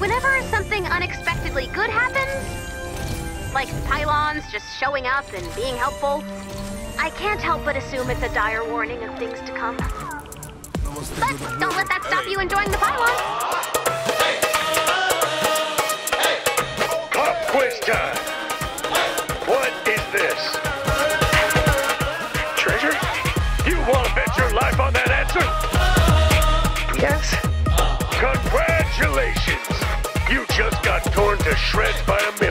Whenever something unexpectedly good happens, like pylons just showing up and being helpful, I can't help but assume it's a dire warning of things to come. But don't let that stop you enjoying the pylon. Pop quiz time. What is this? Treasure? You want to bet your life on that answer? Yes? Congratulations! to shreds by a mimic.